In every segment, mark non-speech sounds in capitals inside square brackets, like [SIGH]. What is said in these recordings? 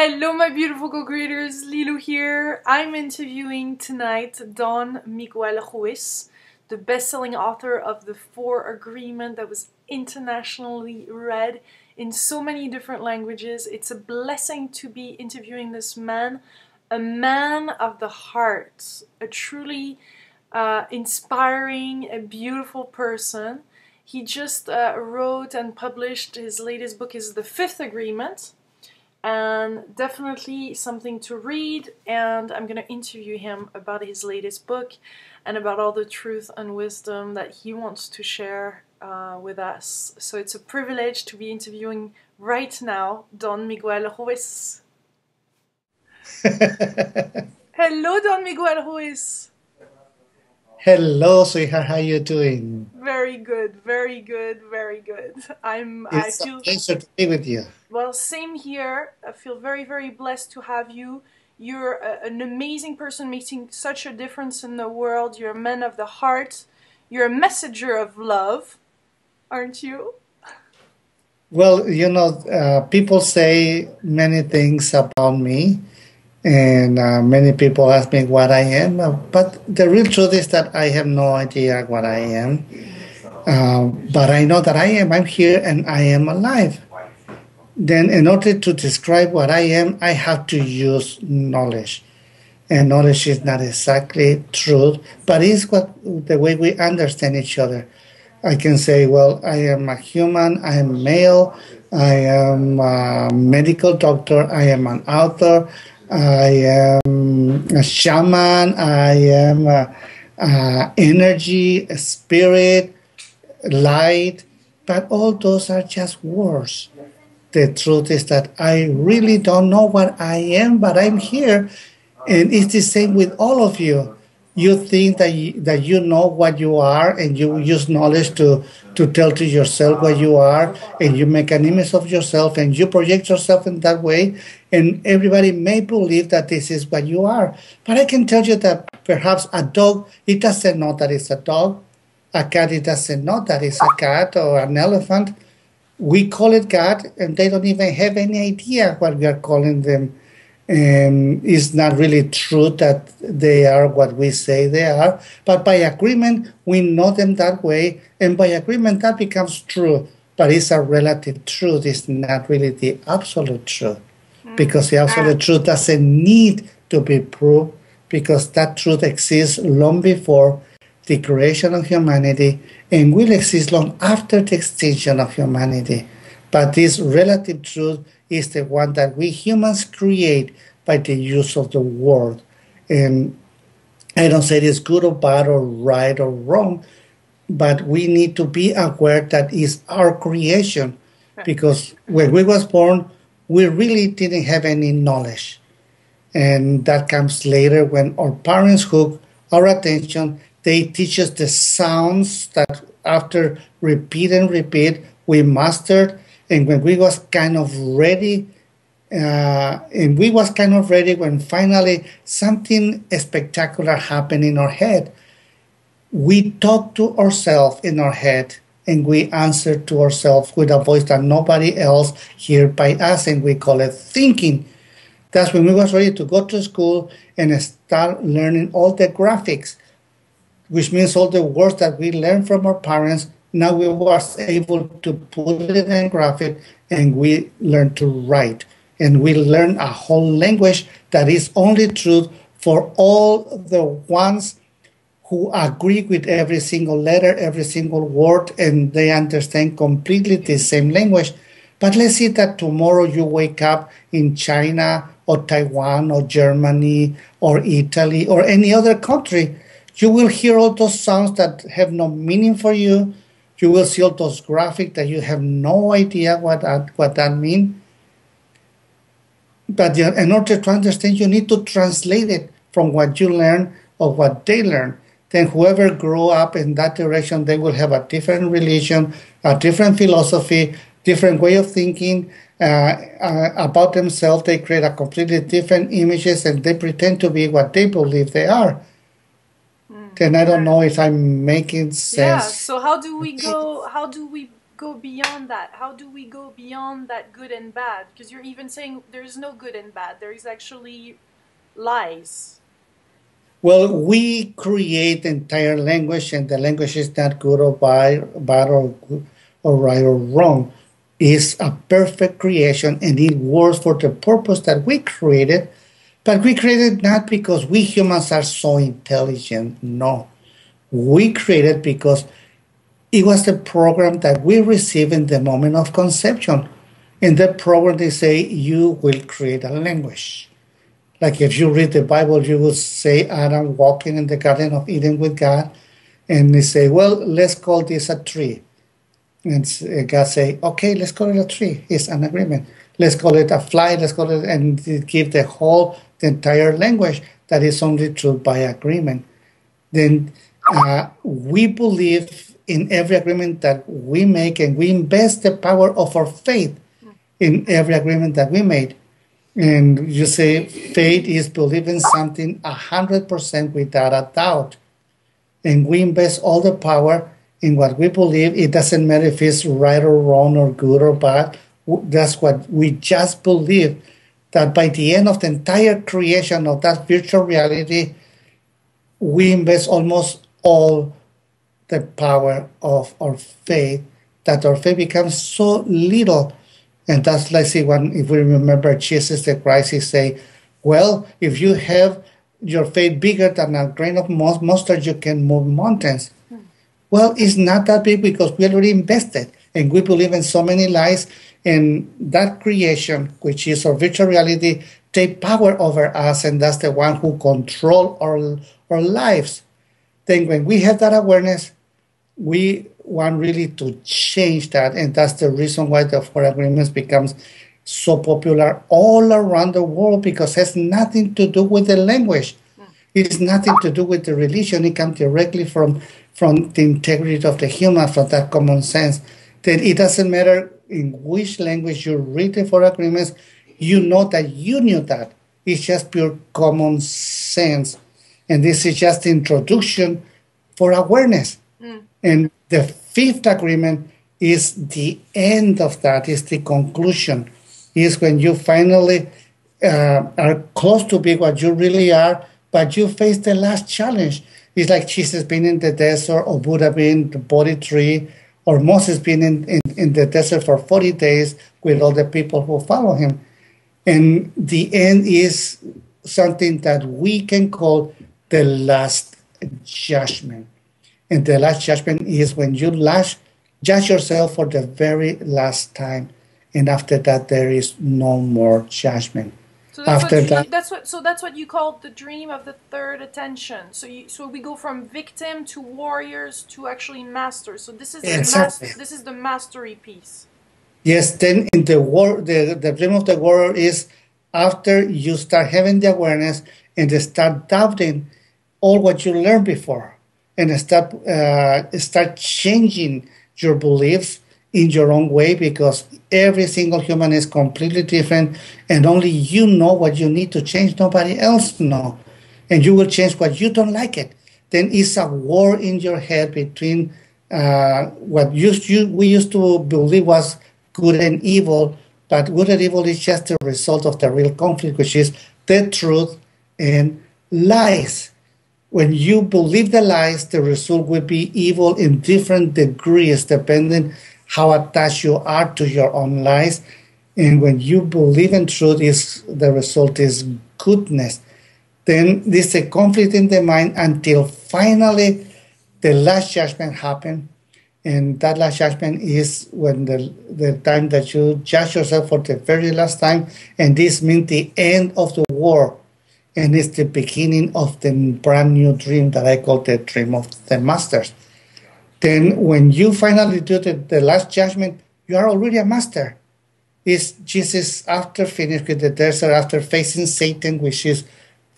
Hello, my beautiful co-creators. Lilou here. I'm interviewing tonight Don Miguel Ruiz, the best-selling author of The Four Agreement that was internationally read in so many different languages. It's a blessing to be interviewing this man, a man of the heart, a truly uh, inspiring, a beautiful person. He just uh, wrote and published his latest book is The Fifth Agreement and definitely something to read and I'm going to interview him about his latest book and about all the truth and wisdom that he wants to share uh, with us. So it's a privilege to be interviewing right now Don Miguel Ruiz. [LAUGHS] Hello Don Miguel Ruiz. Hello, sweetheart. How are you doing? Very good, very good, very good. I'm. It's I feel a pleasure to be with you. well. Same here. I feel very, very blessed to have you. You're a, an amazing person, making such a difference in the world. You're a man of the heart. You're a messenger of love, aren't you? Well, you know, uh, people say many things about me, and uh, many people ask me what I am. uh, But the real truth is that I have no idea what I am. Um, but I know that I am. I'm here and I am alive. Then, in order to describe what I am, I have to use knowledge. And knowledge is not exactly truth, but it's what the way we understand each other. I can say, well, I am a human, I am male, I am a medical doctor, I am an author, I am a shaman, I am a, a energy, a spirit, light, but all those are just words. The truth is that I really don't know what I am, but I'm here, and it's the same with all of you you think that you, that you know what you are and you use knowledge to to tell to yourself what you are and you make an image of yourself and you project yourself in that way and everybody may believe that this is what you are. But i can tell you that perhaps a dog it doesn't know that it's a dog. A cat it doesn't know that it's a cat or an elephant. We call it cat and they don't even have any idea what we are calling them and it's not really true that they are what we say they are. But by agreement, we know them that way, and by agreement, that becomes true. But it's a relative truth, it's not really the absolute truth. Mm. Because the absolute ah. truth doesn't need to be proved, because that truth exists long before the creation of humanity and will exist long after the extinction of humanity. But this relative truth is the one that we humans create by the use of the word. And I don't say it's good or bad or right or wrong, but we need to be aware that it's our creation. Because when we was born, we really didn't have any knowledge. And that comes later when our parents hook our attention. They teach us the sounds that after repeat and repeat, we mastered and when we was kind of ready uh, and we was kind of ready when finally something spectacular happened in our head we talk to ourselves in our head and we answer to ourselves with a voice that nobody else hear by us and we call it thinking. That's when we was ready to go to school and start learning all the graphics which means all the words that we learned from our parents now we was able to put it in graphic and we learned to write. And we learn a whole language that is only true for all the ones who agree with every single letter every single word and they understand completely the same language. But let's say that tomorrow you wake up in china or taiwan or germany or italy or any other country you will hear all those sounds that have no meaning for you you will see all those graphics that you have no idea what that, what that means. But in order to understand, you need to translate it from what you learn or what they learn. Then whoever grew up in that direction, they will have a different religion, a different philosophy, different way of thinking uh, uh, about themselves. They create a completely different images and they pretend to be what they believe they are. Then I don't know if I'm making sense. Yeah. So how do we go? How do we go beyond that? How do we go beyond that good and bad? Because you're even saying there is no good and bad. There is actually lies. Well, we create entire language, and the language is not good or bad, bad or, or right or wrong. It's a perfect creation, and it works for the purpose that we created. But we created not because we humans are so intelligent. No, we created because it was the program that we received in the moment of conception. In that program, they say you will create a language. Like if you read the Bible, you will say Adam walking in the Garden of Eden with God, and they say, "Well, let's call this a tree." And uh, God say, "Okay, let's call it a tree." It's an agreement. Let's call it a fly. Let's call it, and give the whole, the entire language that is only true by agreement. Then uh, we believe in every agreement that we make, and we invest the power of our faith in every agreement that we made. And you say faith is believing something a hundred percent without a doubt. And we invest all the power in what we believe. It doesn't matter if it's right or wrong or good or bad. That's what we just believe that by the end of the entire creation of that virtual reality, we invest almost all the power of our faith that our faith becomes so little and that's let's see when if we remember Jesus the Christ, he say, Well, if you have your faith bigger than a grain of mustard, you can move mountains. Hmm. Well, it's not that big because we already invested and we believe in so many lies and that creation, which is our virtual reality, take power over us and that's the one who control our our lives. Then when we have that awareness, we want really to change that, and that's the reason why the four agreements becomes so popular all around the world because it has nothing to do with the language. It's nothing to do with the religion. It comes directly from from the integrity of the human, from that common sense. Then it doesn't matter in which language you read the four agreements, you know that you knew that. It's just pure common sense. And this is just introduction for awareness. Mm. And the fifth agreement is the end of that, is the conclusion, is when you finally uh, are close to be what you really are, but you face the last challenge. It's like Jesus being in the desert, or Buddha being the Bodhi tree, or Moses being in, in, in the desert for 40 days with all the people who follow him. And the end is something that we can call the last judgment. And the last judgment is when you last judge yourself for the very last time. And after that, there is no more judgment. So that's after what, that, that's what. So that's what you call the dream of the third attention. So you, so we go from victim to warriors to actually masters. So this is exactly. the mas- this is the mastery piece. Yes. Then in the war, the the dream of the warrior is after you start having the awareness and start doubting all what you learned before and start uh, start changing your beliefs in your own way because every single human is completely different and only you know what you need to change. Nobody else know. And you will change what you don't like it. Then it's a war in your head between uh, what used you, we used to believe was good and evil but good and evil is just the result of the real conflict which is the truth and lies. When you believe the lies, the result will be evil in different degrees, depending how attached you are to your own lies. And when you believe in truth, is the result is goodness. Then there's a conflict in the mind until finally the last judgment happens. And that last judgment is when the, the time that you judge yourself for the very last time. And this means the end of the war and it's the beginning of the brand new dream that I call the dream of the masters. Then, when you finally do the, the last judgment, you are already a master. Is Jesus after finished with the desert, after facing Satan, which is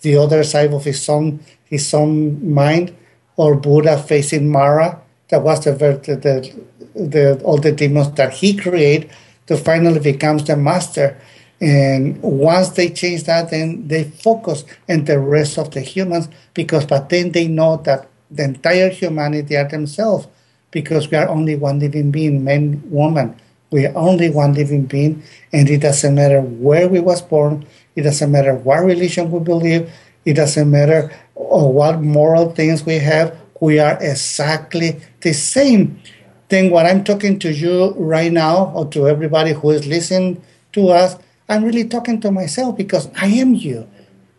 the other side of his own his own mind, or Buddha facing Mara, that was the, the, the, all the demons that he created, to finally becomes the master. And once they change that, then they focus on the rest of the humans because, but then they know that the entire humanity are themselves because we are only one living being, man, woman. We are only one living being, and it doesn't matter where we was born. It doesn't matter what religion we believe. It doesn't matter uh, what moral things we have. We are exactly the same. Then, what I'm talking to you right now, or to everybody who is listening to us, I'm really talking to myself because I am you,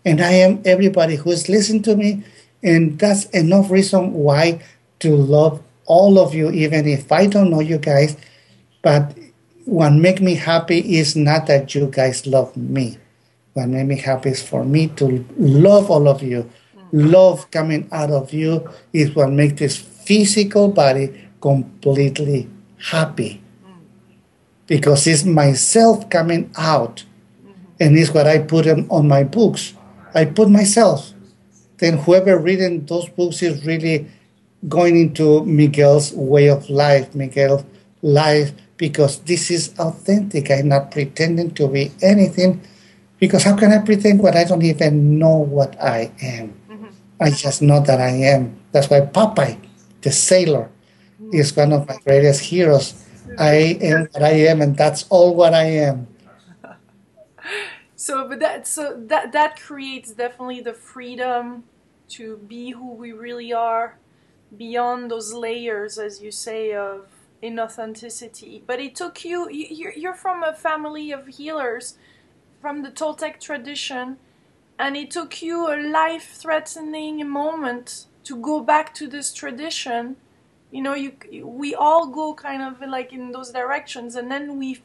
and I am everybody who is listening to me, and that's enough reason why to love all of you, even if I don't know you guys. But what make me happy is not that you guys love me. What make me happy is for me to love all of you. Love coming out of you is what makes this physical body completely happy. Because it's myself coming out. And it's what I put on my books. I put myself. Then whoever reading those books is really going into Miguel's way of life, Miguel's life, because this is authentic. I'm not pretending to be anything, because how can I pretend when I don't even know what I am? Mm-hmm. I just know that I am. That's why Popeye, the sailor, mm-hmm. is one of my greatest heroes. I am what I am, and that's all what I am. [LAUGHS] So, but that so that that creates definitely the freedom to be who we really are beyond those layers, as you say, of inauthenticity. But it took you, you're from a family of healers from the Toltec tradition, and it took you a life threatening moment to go back to this tradition. You know, you, we all go kind of like in those directions, and then we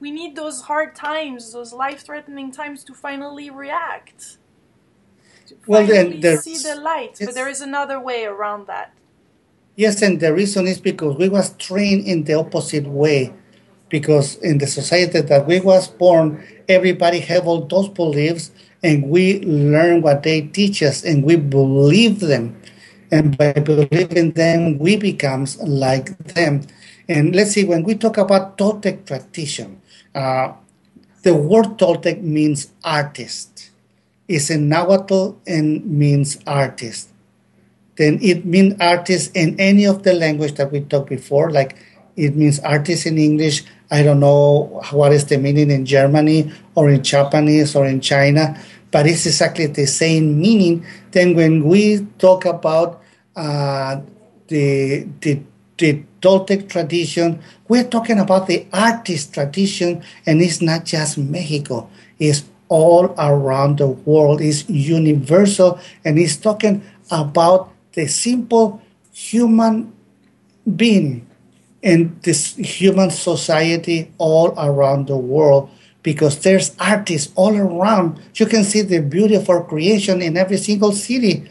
we need those hard times, those life threatening times to finally react. Well, then see the light, but there is another way around that. Yes, and the reason is because we was trained in the opposite way. Because in the society that we was born, everybody have all those beliefs, and we learn what they teach us, and we believe them. And by believing them, we becomes like them. And let's see, when we talk about Toltec tradition, uh, the word Toltec means artist. It's in Nahuatl and means artist then it means artist in any of the language that we talked before, like it means artist in English. I don't know what is the meaning in Germany or in Japanese or in China, but it's exactly the same meaning. Then when we talk about uh, the, the the Toltec tradition, we're talking about the artist tradition, and it's not just Mexico. It's all around the world. It's universal, and it's talking about the simple human being in this human society all around the world because there's artists all around. You can see the beauty of our creation in every single city.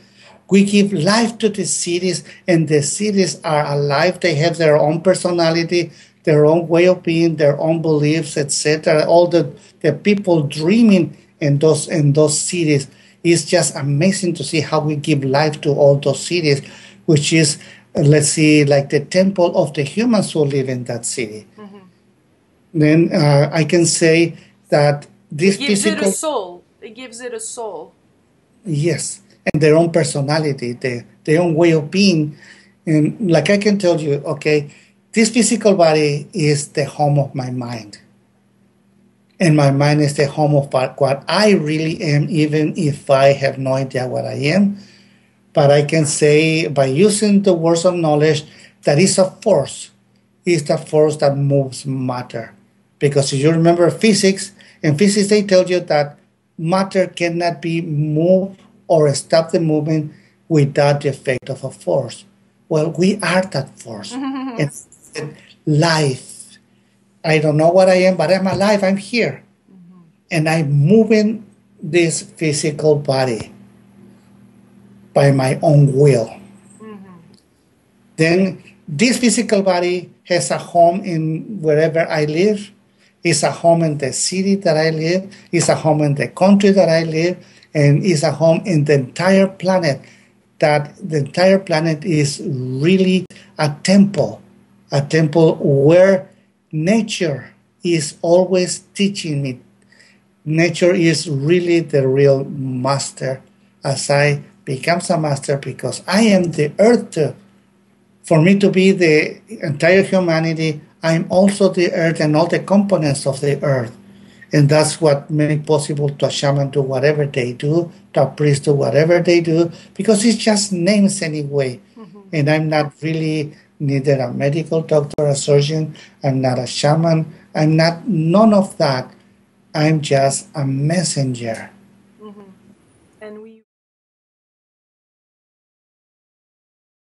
We give life to the cities, and the cities are alive. They have their own personality, their own way of being, their own beliefs, etc. All the, the people dreaming in those in those cities it's just amazing to see how we give life to all those cities, which is, let's see, like the temple of the humans who live in that city. Mm-hmm. Then uh, I can say that this it gives physical, it a soul. It gives it a soul. Yes, and their own personality, their, their own way of being. And like I can tell you, okay, this physical body is the home of my mind and my mind is the home of what I really am, even if I have no idea what I am. But I can say by using the words of knowledge that is a force, is the force that moves matter. Because if you remember physics, in physics they tell you that matter cannot be moved or stop the movement without the effect of a force. Well, we are that force. [LAUGHS] and life I don't know what I am, but I'm alive. I'm here. Mm-hmm. And I'm moving this physical body by my own will. Mm-hmm. Then this physical body has a home in wherever I live. It's a home in the city that I live. It's a home in the country that I live. And it's a home in the entire planet. That the entire planet is really a temple, a temple where nature is always teaching me. Nature is really the real master as I becomes a master because I am the earth for me to be the entire humanity, I'm also the earth and all the components of the earth. And that's what makes possible to a shaman do whatever they do, to a priest do whatever they do, because it's just names anyway. Mm-hmm. And I'm not really neither a medical doctor, a surgeon, I'm not a shaman, I'm not none of that. I'm just a messenger.